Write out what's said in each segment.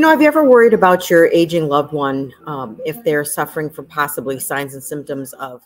You know, have you ever worried about your aging loved one um, if they're suffering from possibly signs and symptoms of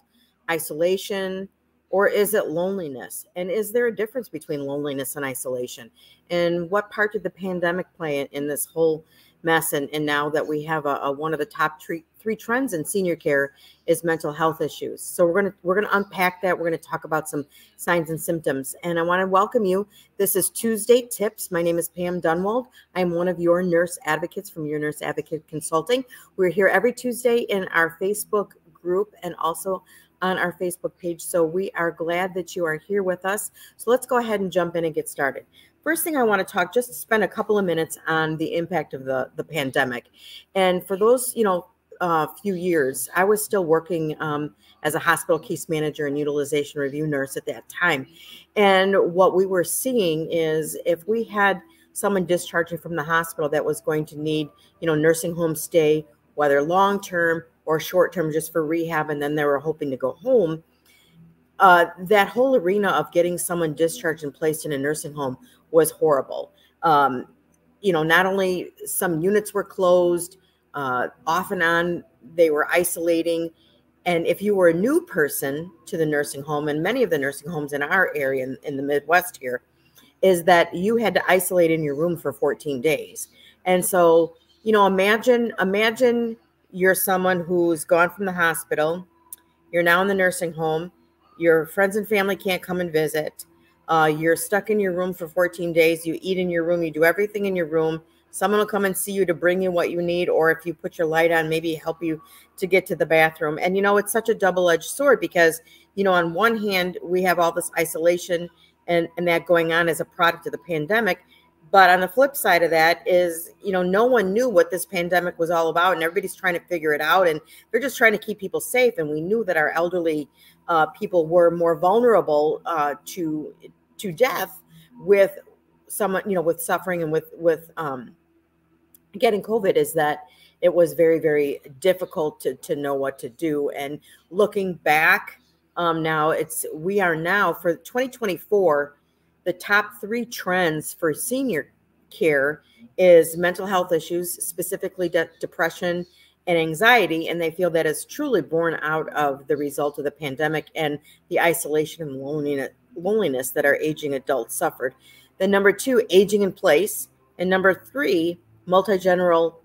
isolation, or is it loneliness? And is there a difference between loneliness and isolation? And what part did the pandemic play in, in this whole mess? And, and now that we have a, a one of the top three, three trends in senior care is mental health issues. So we're gonna we're gonna unpack that. We're gonna talk about some signs and symptoms. And I want to welcome you. This is Tuesday Tips. My name is Pam Dunwald. I'm one of your nurse advocates from Your Nurse Advocate Consulting. We're here every Tuesday in our Facebook group and also on our Facebook page. So we are glad that you are here with us. So let's go ahead and jump in and get started. First thing I want to talk, just spend a couple of minutes on the impact of the, the pandemic. And for those, you know, a uh, few years, I was still working um, as a hospital case manager and utilization review nurse at that time. And what we were seeing is if we had someone discharging from the hospital that was going to need, you know, nursing home stay, whether long term or short term just for rehab, and then they were hoping to go home. Uh, that whole arena of getting someone discharged and placed in a nursing home was horrible. Um, you know, not only some units were closed, uh, off and on, they were isolating. And if you were a new person to the nursing home, and many of the nursing homes in our area in, in the Midwest here, is that you had to isolate in your room for 14 days. And so, you know, imagine, imagine you're someone who's gone from the hospital, you're now in the nursing home, your friends and family can't come and visit, uh, you're stuck in your room for 14 days, you eat in your room, you do everything in your room. Someone will come and see you to bring you what you need, or if you put your light on, maybe help you to get to the bathroom. And you know, it's such a double edged sword because, you know, on one hand, we have all this isolation and, and that going on as a product of the pandemic. But on the flip side of that is, you know, no one knew what this pandemic was all about, and everybody's trying to figure it out, and they're just trying to keep people safe. And we knew that our elderly uh, people were more vulnerable uh, to to death with someone, you know, with suffering and with with um, getting COVID. Is that it was very very difficult to to know what to do. And looking back um, now, it's we are now for 2024 the top three trends for senior care is mental health issues, specifically de- depression and anxiety. And they feel that is truly born out of the result of the pandemic and the isolation and loneliness, loneliness that our aging adults suffered. Then, number two, aging in place. And number three, multi general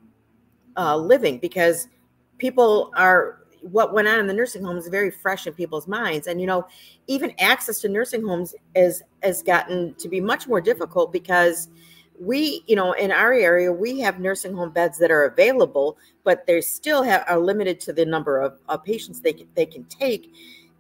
uh, living, because people are what went on in the nursing home is very fresh in people's minds. And you know even access to nursing homes is has gotten to be much more difficult because we you know in our area we have nursing home beds that are available but they still have, are limited to the number of, of patients they can, they can take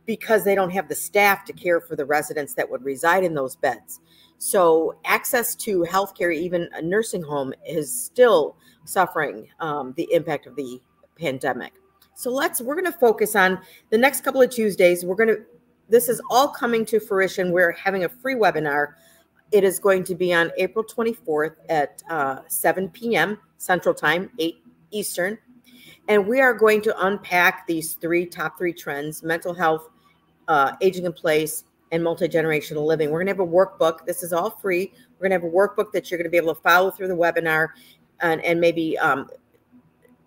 because they don't have the staff to care for the residents that would reside in those beds. So access to healthcare even a nursing home is still suffering um, the impact of the pandemic so let's, we're going to focus on the next couple of Tuesdays. We're going to, this is all coming to fruition. We're having a free webinar. It is going to be on April 24th at uh, 7 p.m. Central Time, 8 Eastern. And we are going to unpack these three top three trends mental health, uh, aging in place, and multi generational living. We're going to have a workbook. This is all free. We're going to have a workbook that you're going to be able to follow through the webinar and, and maybe um,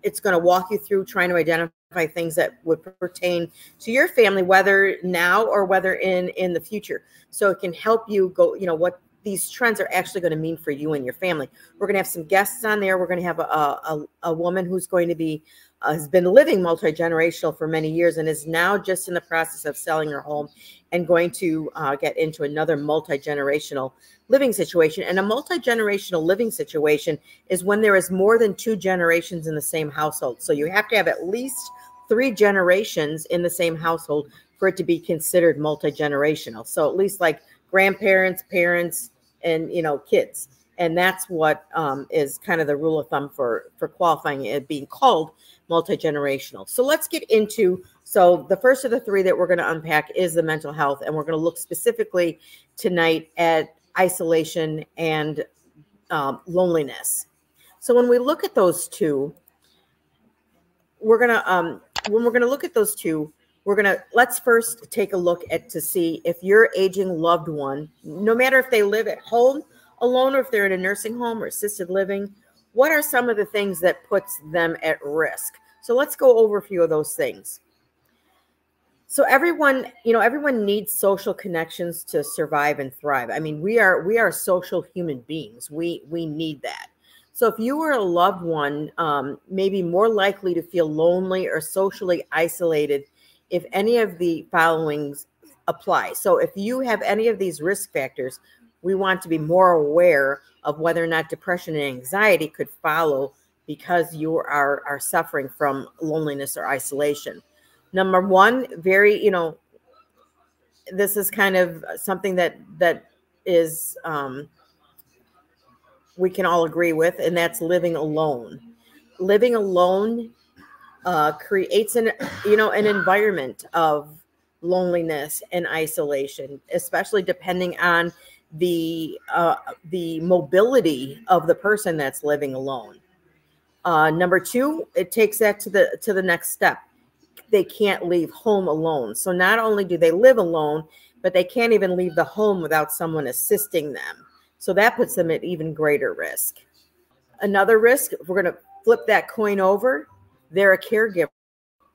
it's going to walk you through trying to identify things that would pertain to your family whether now or whether in in the future. So it can help you go you know what these trends are actually going to mean for you and your family. We're going to have some guests on there. We're going to have a, a, a woman who's going to be uh, has been living multi-generational for many years and is now just in the process of selling her home and going to uh, get into another multi-generational living situation. And a multi-generational living situation is when there is more than two generations in the same household. So you have to have at least three generations in the same household for it to be considered multi-generational. So at least like grandparents parents and you know kids. And that's what um, is kind of the rule of thumb for for qualifying it being called multi-generational. So let's get into so the first of the three that we're going to unpack is the mental health and we're going to look specifically tonight at isolation and um, loneliness. So when we look at those two we're going to um, when we're going to look at those two we're going to let's first take a look at to see if your aging loved one no matter if they live at home alone or if they're in a nursing home or assisted living what are some of the things that puts them at risk? So let's go over a few of those things. So everyone, you know, everyone needs social connections to survive and thrive. I mean, we are we are social human beings. We we need that. So if you were a loved one, um, maybe more likely to feel lonely or socially isolated if any of the followings apply. So if you have any of these risk factors, we want to be more aware of whether or not depression and anxiety could follow because you are are suffering from loneliness or isolation. Number one, very you know, this is kind of something that that is um, we can all agree with, and that's living alone. Living alone uh, creates an you know an environment of loneliness and isolation, especially depending on the uh, the mobility of the person that's living alone. Uh, number two, it takes that to the to the next step. They can't leave home alone. So not only do they live alone, but they can't even leave the home without someone assisting them. So that puts them at even greater risk. Another risk, if we're going to flip that coin over, they're a caregiver.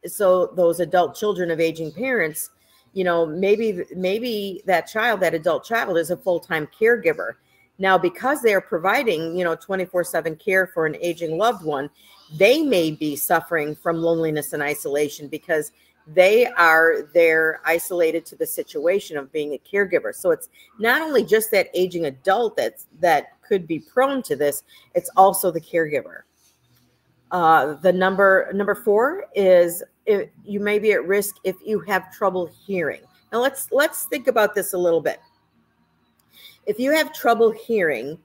So those adult children of aging parents, you know, maybe maybe that child, that adult child is a full-time caregiver now, because they are providing, you know, 24 7 care for an aging loved one, they may be suffering from loneliness and isolation because they are there isolated to the situation of being a caregiver. So it's not only just that aging adult that's that could be prone to this, it's also the caregiver. Uh, the number number four is if you may be at risk if you have trouble hearing. Now let's let's think about this a little bit if you have trouble hearing,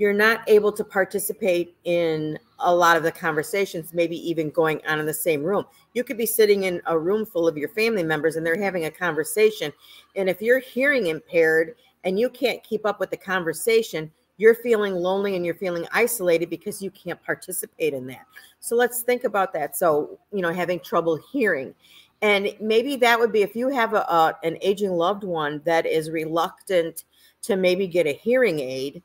you're not able to participate in a lot of the conversations, maybe even going on in the same room. You could be sitting in a room full of your family members and they're having a conversation. And if you're hearing impaired and you can't keep up with the conversation, you're feeling lonely and you're feeling isolated because you can't participate in that. So let's think about that. So, you know, having trouble hearing. And maybe that would be if you have a, a an aging loved one that is reluctant to maybe get a hearing aid,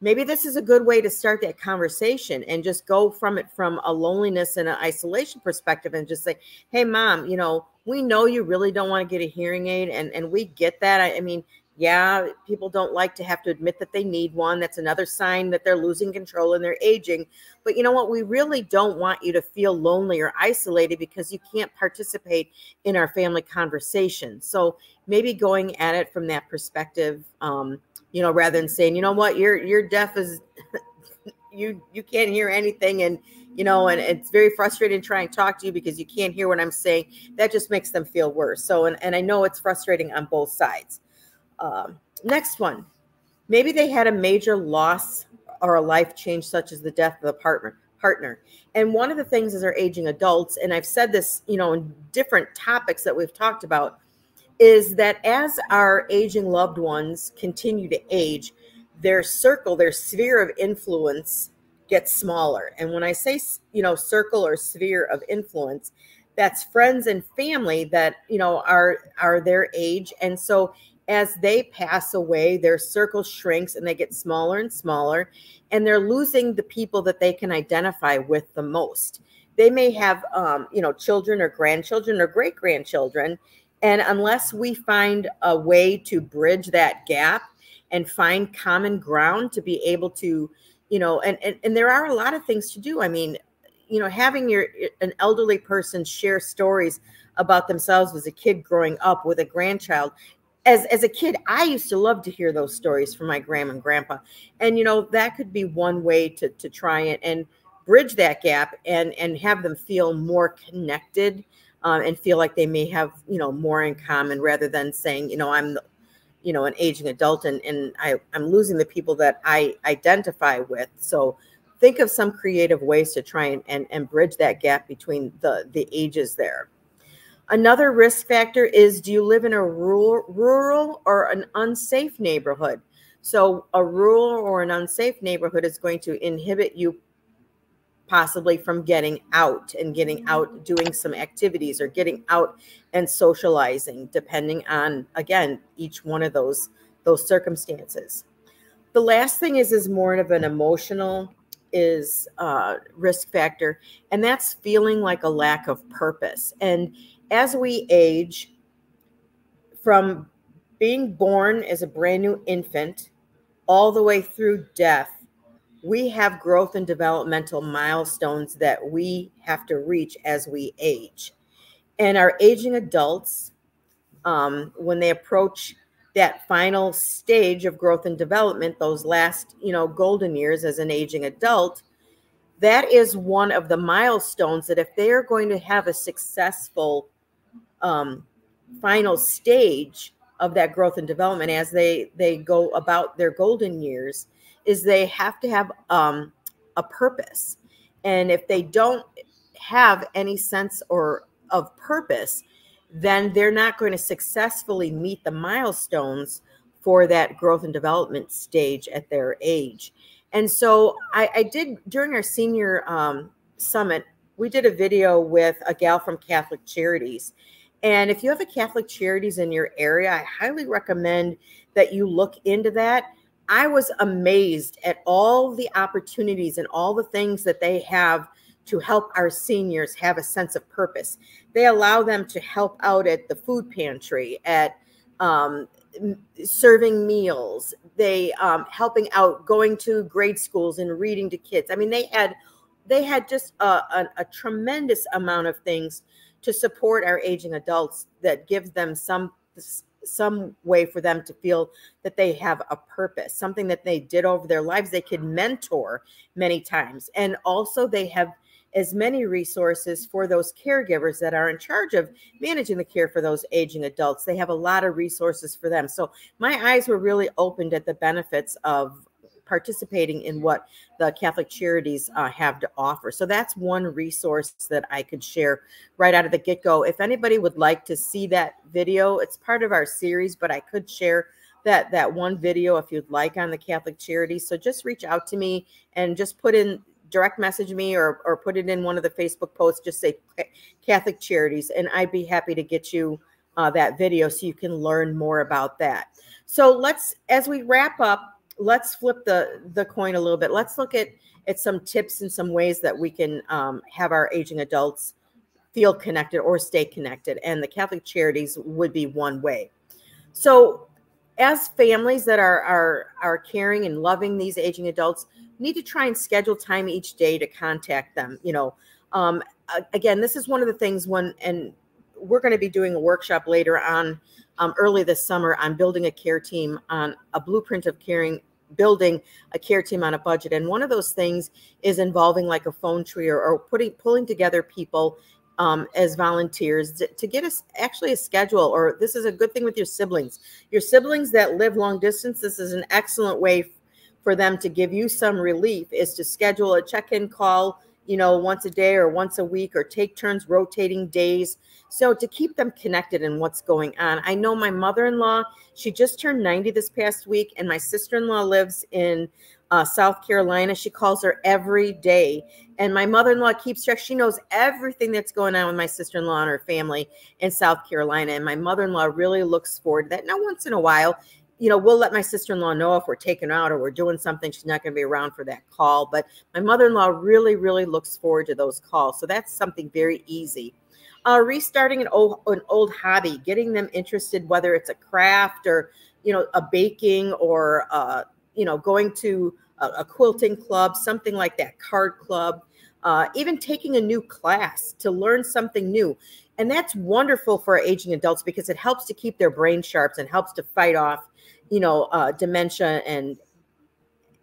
maybe this is a good way to start that conversation and just go from it from a loneliness and an isolation perspective and just say, hey, mom, you know, we know you really don't want to get a hearing aid and, and we get that. I, I mean, yeah, people don't like to have to admit that they need one. That's another sign that they're losing control and they're aging. But you know what? We really don't want you to feel lonely or isolated because you can't participate in our family conversation. So maybe going at it from that perspective, um, you know, rather than saying, you know what, you're you're deaf is you you can't hear anything and you know, and it's very frustrating trying to talk to you because you can't hear what I'm saying. That just makes them feel worse. So, and, and I know it's frustrating on both sides. Um, next one, maybe they had a major loss or a life change, such as the death of the partner. Partner. And one of the things as our aging adults, and I've said this, you know, in different topics that we've talked about, is that as our aging loved ones continue to age, their circle, their sphere of influence gets smaller. And when I say, you know, circle or sphere of influence, that's friends and family that, you know, are are their age. And so as they pass away, their circle shrinks and they get smaller and smaller, and they're losing the people that they can identify with the most. They may have, um, you know, children or grandchildren or great grandchildren, and unless we find a way to bridge that gap and find common ground to be able to, you know, and and, and there are a lot of things to do. I mean, you know, having your an elderly person share stories about themselves as a kid growing up with a grandchild as as a kid i used to love to hear those stories from my grandma and grandpa and you know that could be one way to to try it and bridge that gap and and have them feel more connected um, and feel like they may have you know more in common rather than saying you know i'm you know an aging adult and and I, i'm losing the people that i identify with so think of some creative ways to try and, and, and bridge that gap between the the ages there Another risk factor is do you live in a rural, rural or an unsafe neighborhood? So, a rural or an unsafe neighborhood is going to inhibit you possibly from getting out and getting out doing some activities or getting out and socializing depending on again each one of those those circumstances the last thing is is more of an emotional is uh, risk factor, and that's feeling like a lack of purpose. And as we age, from being born as a brand new infant all the way through death, we have growth and developmental milestones that we have to reach as we age. And our aging adults, um, when they approach that final stage of growth and development, those last, you know, golden years as an aging adult, that is one of the milestones that if they are going to have a successful um, final stage of that growth and development as they they go about their golden years, is they have to have um, a purpose, and if they don't have any sense or of purpose, then they're not going to successfully meet the milestones for that growth and development stage at their age. And so I, I did during our senior um, summit, we did a video with a gal from Catholic Charities. And if you have a Catholic Charities in your area, I highly recommend that you look into that. I was amazed at all the opportunities and all the things that they have to help our seniors have a sense of purpose. They allow them to help out at the food pantry, at um, serving meals. They um, helping out, going to grade schools and reading to kids. I mean, they had they had just a, a, a tremendous amount of things to support our aging adults that gives them some some way for them to feel that they have a purpose, something that they did over their lives. They could mentor many times, and also they have as many resources for those caregivers that are in charge of managing the care for those aging adults. They have a lot of resources for them. So my eyes were really opened at the benefits of participating in what the Catholic Charities uh, have to offer. So that's one resource that I could share right out of the get go. If anybody would like to see that video, it's part of our series, but I could share that that one video if you'd like on the Catholic Charities. So just reach out to me and just put in direct message me or, or put it in one of the Facebook posts, just say Catholic Charities, and I'd be happy to get you uh, that video so you can learn more about that. So let's, as we wrap up, let's flip the, the coin a little bit. Let's look at, at some tips and some ways that we can um, have our aging adults feel connected or stay connected. And the Catholic Charities would be one way. So as families that are, are, are caring and loving these aging adults, need to try and schedule time each day to contact them. You know, um, again, this is one of the things when, and we're going to be doing a workshop later on um, early this summer on building a care team on a blueprint of caring building a care team on a budget. And one of those things is involving like a phone tree or, or putting pulling together people um, as volunteers to, to get us actually a schedule. Or this is a good thing with your siblings. Your siblings that live long distance this is an excellent way for them to give you some relief is to schedule a check-in call you know once a day or once a week or take turns rotating days. So to keep them connected in what's going on. I know my mother-in-law she just turned 90 this past week and my sister-in-law lives in uh, south carolina. She calls her every day. And my mother-in-law keeps track. She knows everything that's going on with my sister-in-law and her family in south carolina. And my mother-in-law really looks forward to that. Now once in a while you know, we'll let my sister in law know if we're taken out or we're doing something. She's not going to be around for that call. But my mother in law really, really looks forward to those calls. So that's something very easy. Uh, restarting an old, an old hobby, getting them interested, whether it's a craft or, you know, a baking or, uh, you know, going to a, a, quilting club, something like that, card club, uh, even taking a new class to learn something new. And that's wonderful for aging adults because it helps to keep their brain sharp and helps to fight off you know uh, dementia and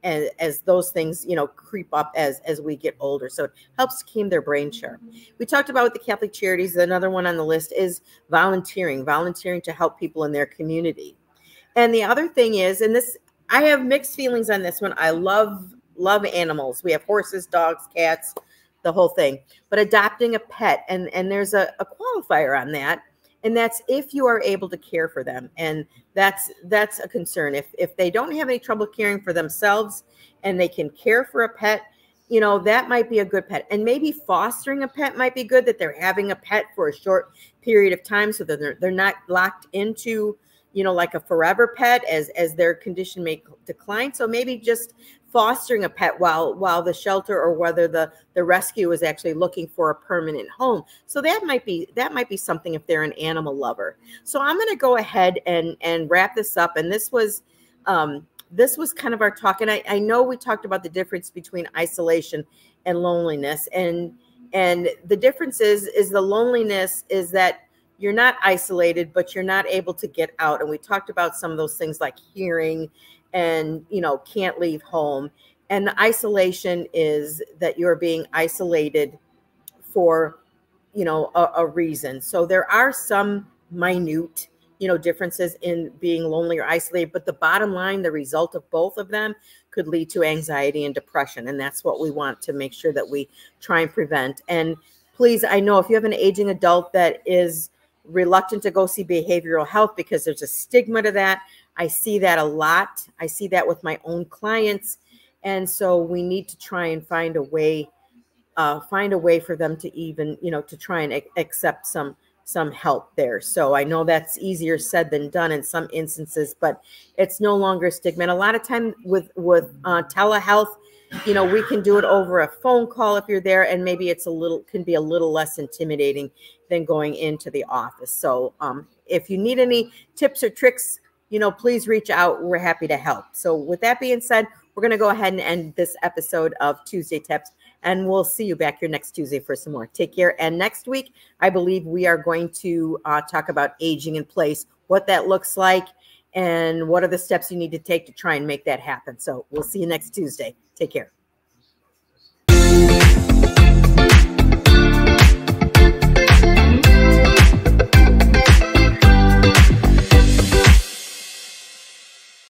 and as those things you know creep up as as we get older. So it helps keep their brain sharp we talked about the catholic charities another one on the list is volunteering volunteering to help people in their community. And the other thing is and this i have mixed feelings on this one. I love love animals. We have horses dogs cats the whole thing. But adopting a pet and and there's a, a qualifier on that and that's if you are able to care for them. And that's that's a concern. If if they don't have any trouble caring for themselves and they can care for a pet you know that might be a good pet. And maybe fostering a pet might be good that they're having a pet for a short period of time so that they're, they're not locked into you know like a forever pet as as their condition may decline. So maybe just fostering a pet while while the shelter or whether the the rescue is actually looking for a permanent home. So that might be that might be something if they're an animal lover. So i'm going to go ahead and and wrap this up. And this was um this was kind of our talk. And I, I know we talked about the difference between isolation and loneliness. And and the difference is is the loneliness is that you're not isolated but you're not able to get out. And we talked about some of those things like hearing and you know can't leave home. And the isolation is that you're being isolated for you know a, a reason. So there are some minute you know differences in being lonely or isolated but the bottom line the result of both of them could lead to anxiety and depression. And that's what we want to make sure that we try and prevent. And please i know if you have an aging adult that is reluctant to go see behavioral health because there's a stigma to that I see that a lot. I see that with my own clients. And so we need to try and find a way, uh, find a way for them to even, you know, to try and accept some some help there. So I know that's easier said than done in some instances, but it's no longer stigma. And a lot of time with with uh, telehealth, you know, we can do it over a phone call if you're there, and maybe it's a little can be a little less intimidating than going into the office. So um, if you need any tips or tricks you know, please reach out. We're happy to help. So, with that being said, we're going to go ahead and end this episode of Tuesday Tips, and we'll see you back here next Tuesday for some more. Take care. And next week, I believe we are going to uh, talk about aging in place, what that looks like, and what are the steps you need to take to try and make that happen. So, we'll see you next Tuesday. Take care.